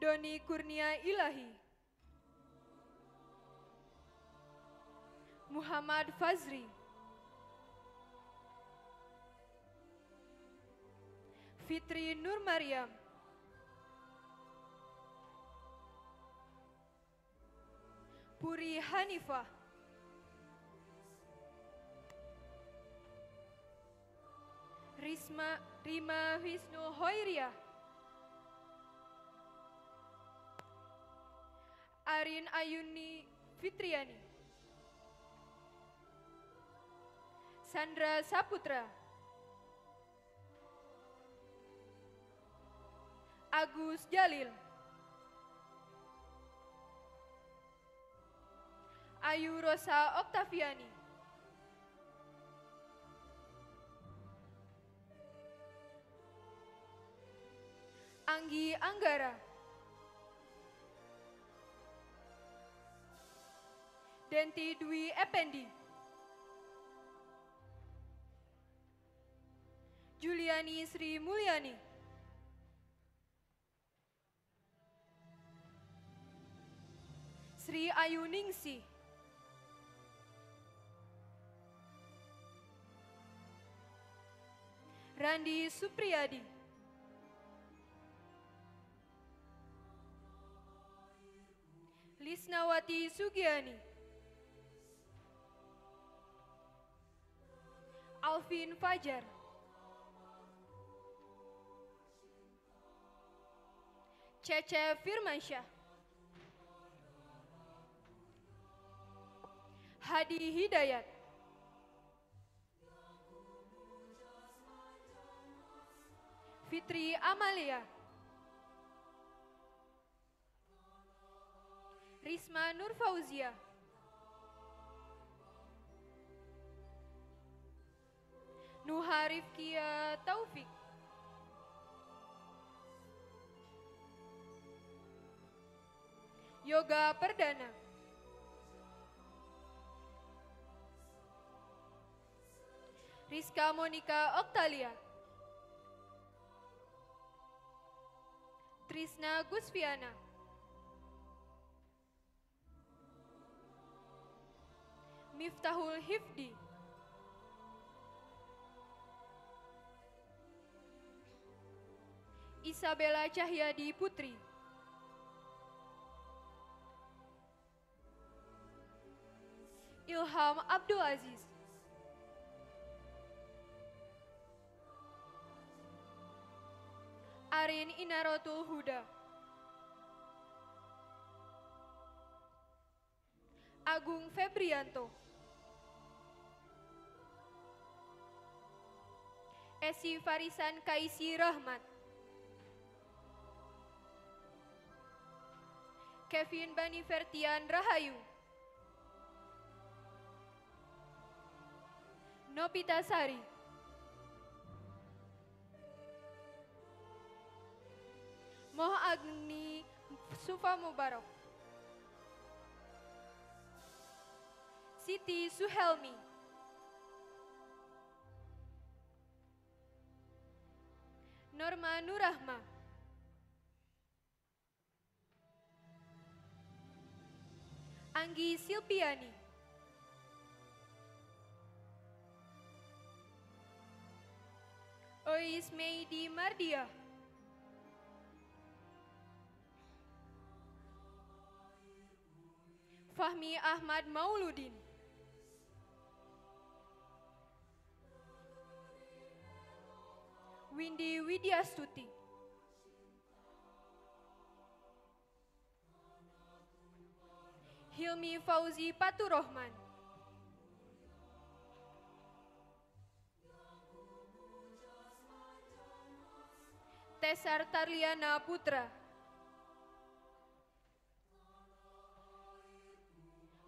Doni Kurnia Ilahi. Muhammad Fazri. Fitri Nur Maryam Puri Hanifah. Risma Rima Wisnu Hoiriah Arin Ayuni Fitriani. Sandra Saputra. Agus Jalil. Ayu Rosa Oktaviani. Anggi Anggara Denti Dwi Ependi Juliani Sri Mulyani. Sri Ayu Ningsi. Randi Supriyadi. Lisnawati Sugiani Alvin Fajar. Cece Firmansyah. Hadi Hidayat. Fitri Amalia. Risma Nur Nuha Rifkia Taufik. Yoga Perdana. Rizka Monika Oktalia Trisna Gusviana. Miftahul Hifdi Isabella Cahyadi Putri. Ilham Abdul Aziz. Arin Inarotul Huda. Agung Febrianto. Esi Farisan Kaisi Rahmat Kevin Bani Fertian Rahayu. Nopita Sari. Moh Agni Sufa Mubarak. Siti Suhelmi. Norma Nurahma Anggi Silpiani. Ois Meidi Mardia. Fahmi Ahmad Mauludin. Windy Widyastuti Hilmi Fauzi Paturohman Tesar Tarliana Putra.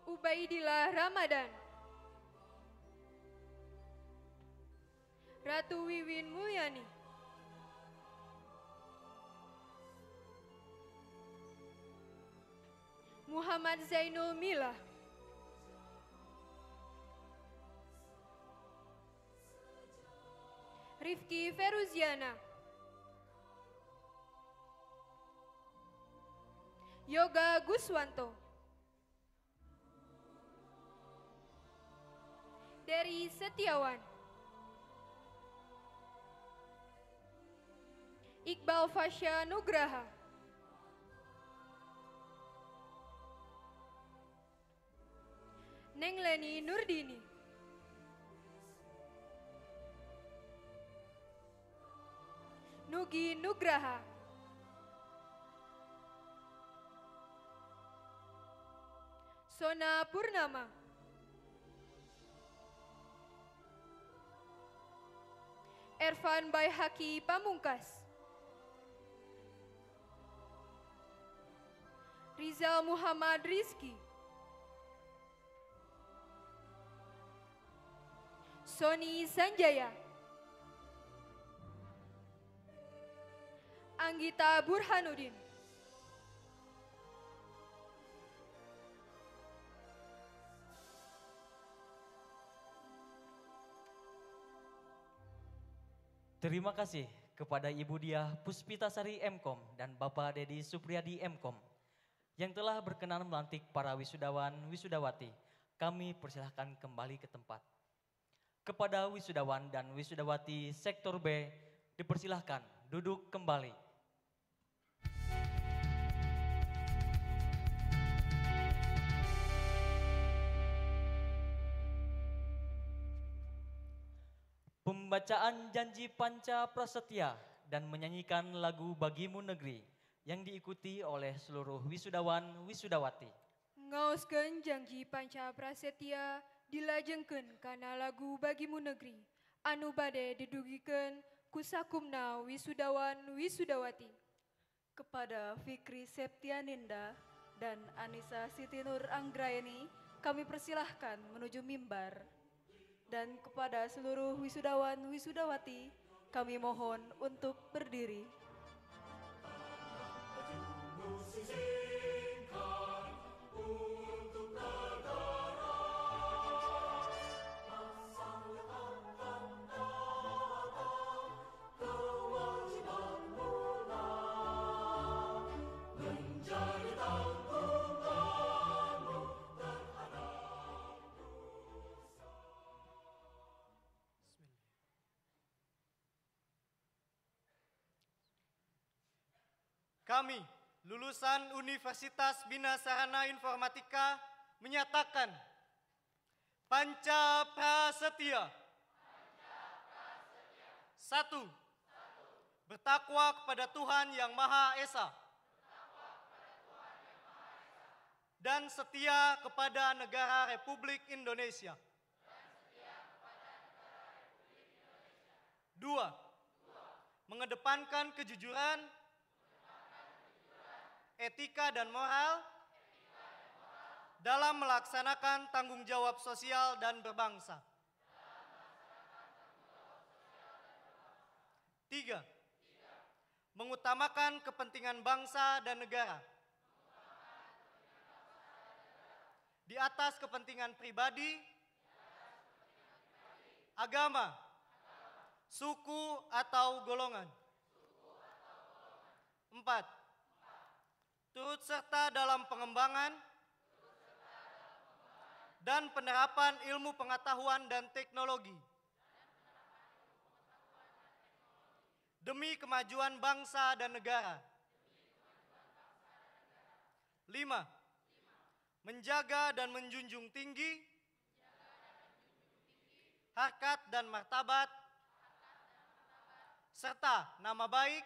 Ubaidillah Ramadan. Ratu Wiwin Mulyani Muhammad Zainul Milah Rifki Feruziana Yoga Guswanto. Dari Setiawan. Iqbal Fasya Nugraha. Neng Leni Nurdini. Nugi Nugraha. Sona Purnama. Ervan Baihaki Pamungkas. Rizal Muhammad Rizki. Sony Sanjaya. Anggita Burhanuddin. Terima kasih kepada Ibu Dia Puspitasari Mkom dan Bapak Dedi Supriyadi Mkom yang telah berkenan melantik para wisudawan wisudawati. Kami persilahkan kembali ke tempat. Kepada wisudawan dan wisudawati sektor B dipersilahkan duduk kembali. Pembacaan janji panca prasetya dan menyanyikan lagu Bagimu Negeri yang diikuti oleh seluruh wisudawan wisudawati. Ngaoskeun janji panca prasetya dilajengkeun kana lagu bagimu negeri anu bade didugikeun ku sakumna wisudawan wisudawati. Kepada Fikri Septianinda dan Anissa Siti Nur Anggraeni kami persilahkan menuju mimbar. Dan kepada seluruh wisudawan wisudawati kami mohon untuk berdiri. Kami, lulusan Universitas Bina Sarana Informatika, menyatakan Panca Prasetya. Satu, bertakwa kepada Tuhan Yang Maha Esa. Dan setia kepada negara Republik Indonesia. Dua, mengedepankan kejujuran, etika dan moral dalam melaksanakan tanggung jawab sosial dan berbangsa. Tiga, mengutamakan kepentingan bangsa dan negara di atas kepentingan pribadi, agama, suku atau golongan. Empat, turut serta dalam pengembangan dan penerapan ilmu pengetahuan dan teknologi demi kemajuan bangsa dan negara. Lima, menjaga dan menjunjung tinggi harkat dan martabat serta nama baik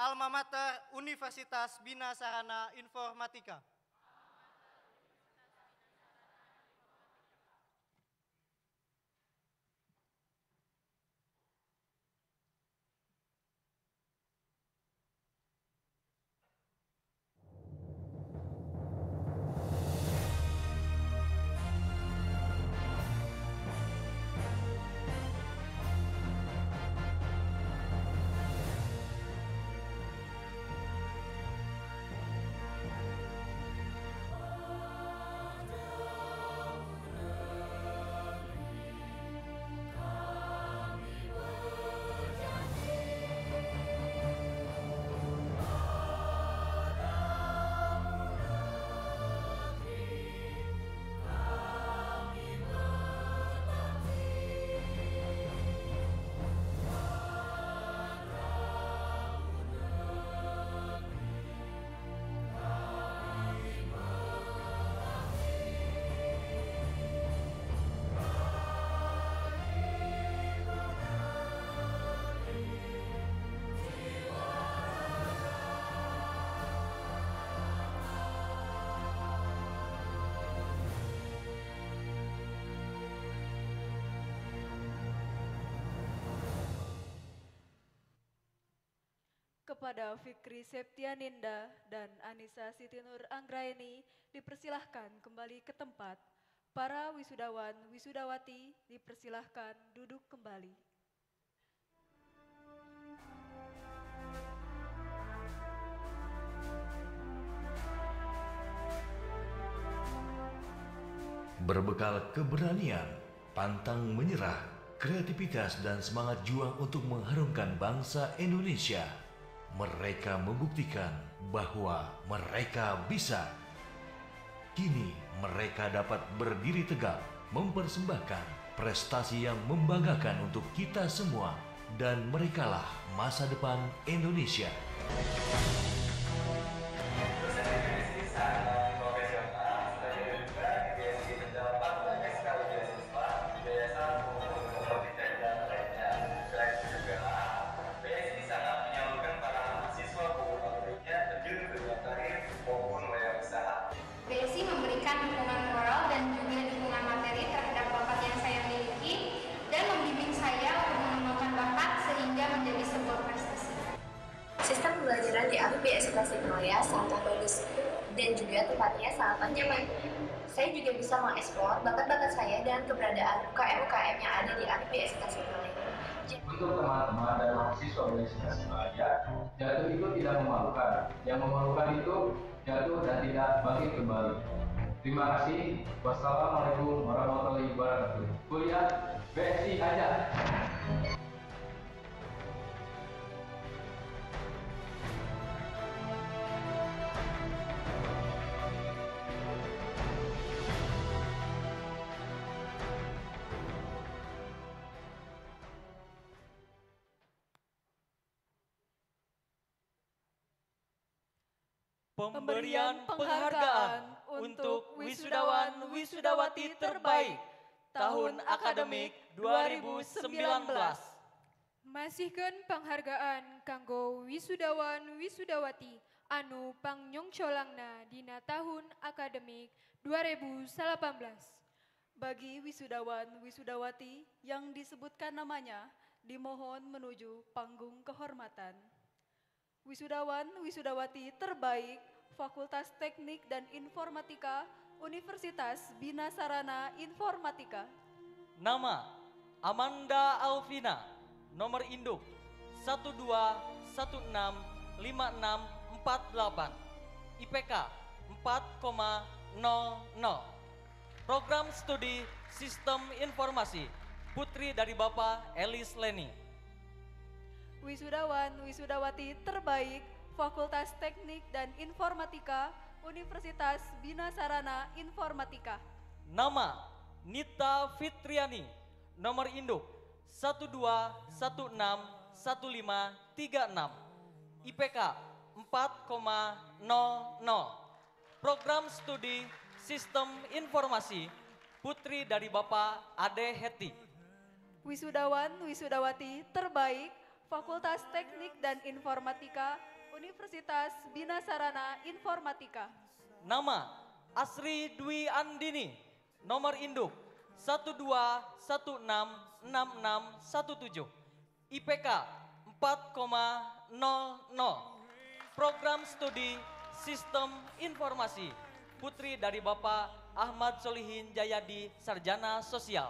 Alma Mater Universitas Bina Sarana Informatika. Kepada Fikri Septianinda dan Anissa Siti Nur Anggraeni dipersilahkan kembali ke tempat. Para wisudawan wisudawati dipersilahkan duduk kembali. Berbekal keberanian, pantang menyerah, kreativitas dan semangat juang untuk mengharumkan bangsa Indonesia, mereka membuktikan bahwa mereka bisa. Kini mereka dapat berdiri tegak, mempersembahkan prestasi yang membanggakan untuk kita semua dan merekalah masa depan Indonesia. Pembelajaran di APB Ekspektasi Mulia sangat bagus dan juga tempatnya sangat nyaman. Saya juga bisa mengeksplor bakat-bakat saya dan keberadaan UKM-UKM yang ada di APB Ekspektasi Mulia. Untuk teman-teman dan mahasiswa Universitas Malaya, jatuh itu tidak memalukan. Yang memalukan itu jatuh dan tidak bangkit kembali. Terima kasih. Wassalamualaikum warahmatullahi wabarakatuh. Kuliah BSI aja. Pemberian penghargaan untuk wisudawan wisudawati terbaik tahun akademik 2019. Masihkan penghargaan kanggo wisudawan wisudawati anu pangyongcolangna dina tahun akademik 2018. Bagi wisudawan wisudawati yang disebutkan namanya, dimohon menuju panggung kehormatan. Wisudawan wisudawati terbaik Fakultas Teknik dan Informatika Universitas Bina Sarana Informatika. Nama Amanda Alvina, nomor induk 12165648, IPK 4,00. Program Studi Sistem Informasi, putri dari Bapak Elis Leni. Wisudawan wisudawati terbaik Fakultas Teknik dan Informatika Universitas Bina Sarana Informatika. Nama Nita Fitriani, nomor induk 12161536, IPK 4,00. Program Studi Sistem Informasi, putri dari Bapak Ade Heti. Wisudawan wisudawati terbaik Fakultas Teknik dan Informatika Universitas Bina Sarana Informatika. Nama Asri Dwi Andini, nomor induk 12166617, IPK 4,00. Program Studi Sistem Informasi, putri dari Bapak Ahmad Solihin Jayadi, Sarjana Sosial.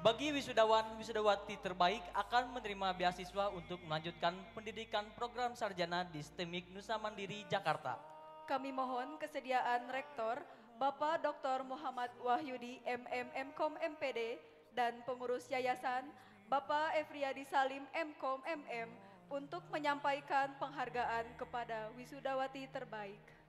Bagi wisudawan wisudawati terbaik akan menerima beasiswa untuk melanjutkan pendidikan program sarjana di STEMIK Nusa Mandiri, Jakarta. Kami mohon kesediaan Rektor Bapak Dr. Muhammad Wahyudi MM Mkom MPD dan pengurus yayasan Bapak Efriadi Salim Mkom MM untuk menyampaikan penghargaan kepada wisudawati terbaik.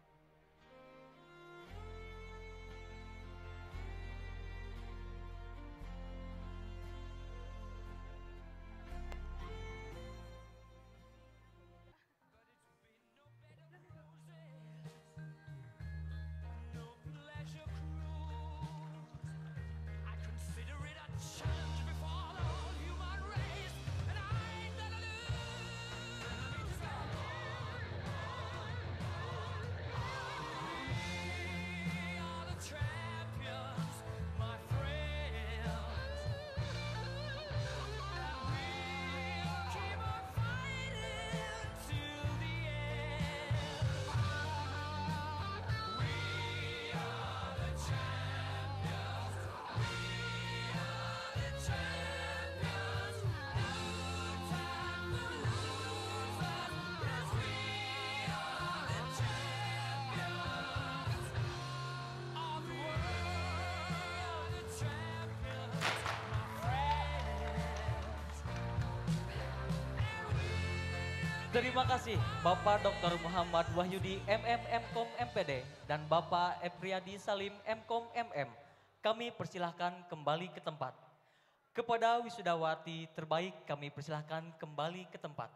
Terima kasih Bapak Dr. Muhammad Wahyudi MM Mkom MPD dan Bapak Epriadi Salim Mkom MM. Kami persilahkan kembali ke tempat. Kepada wisudawati terbaik kami persilahkan kembali ke tempat.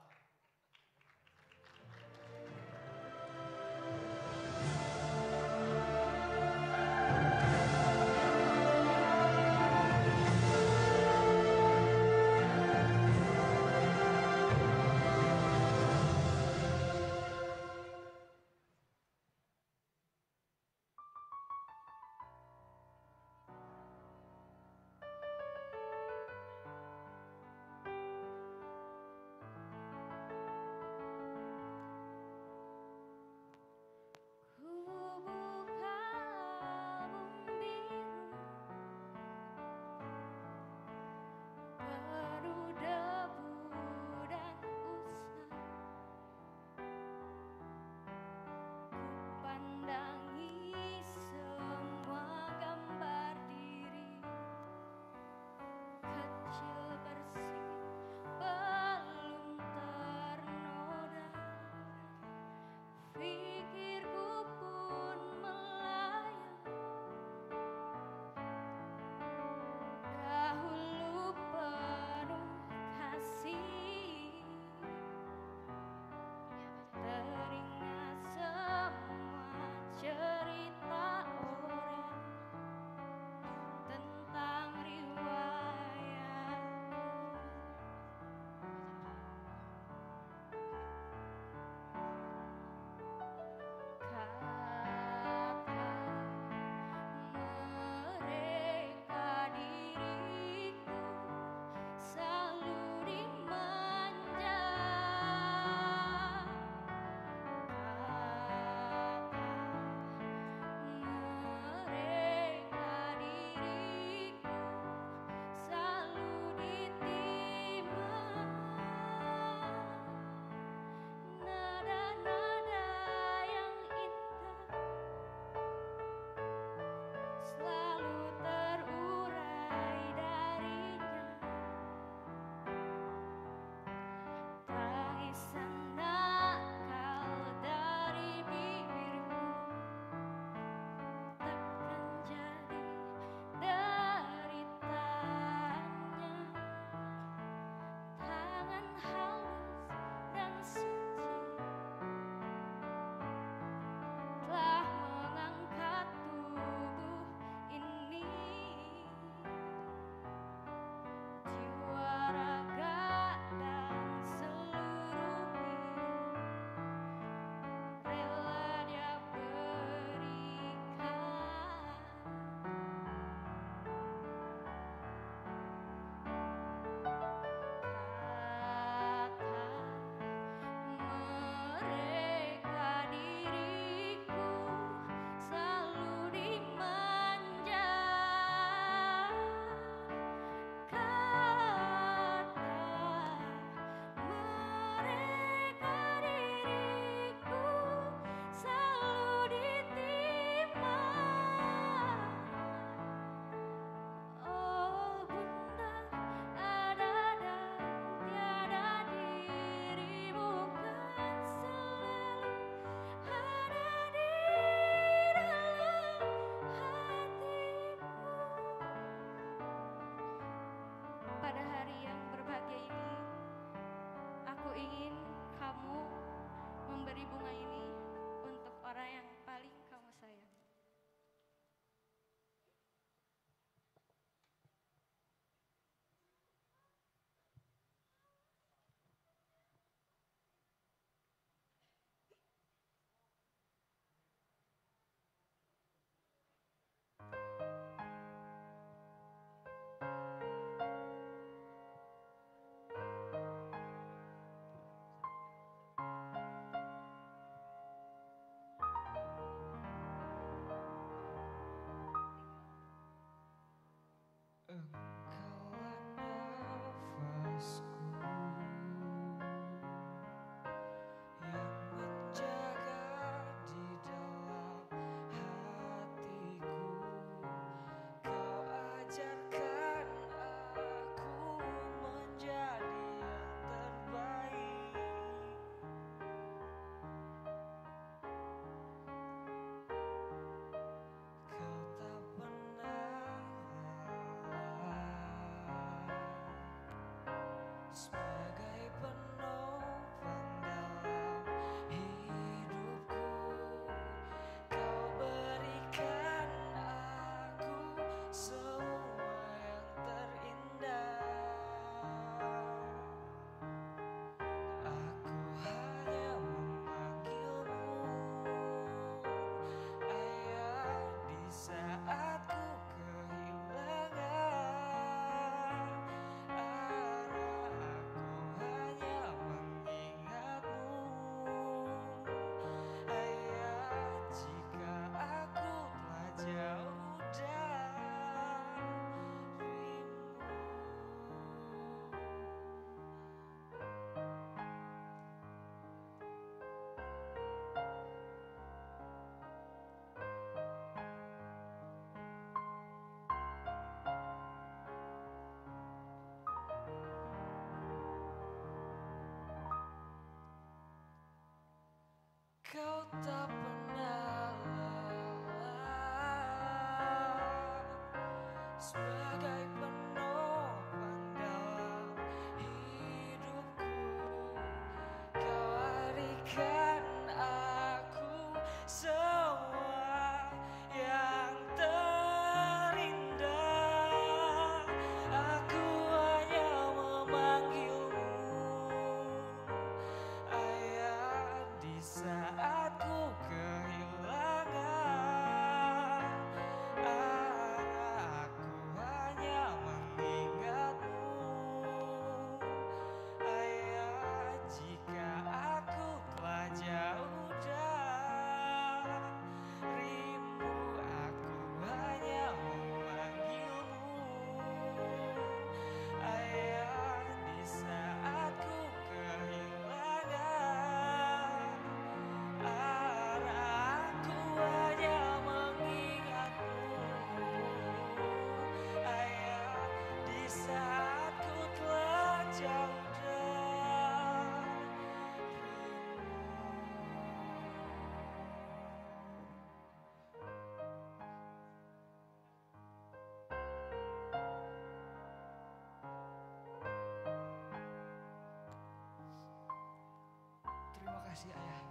Kasih ayah.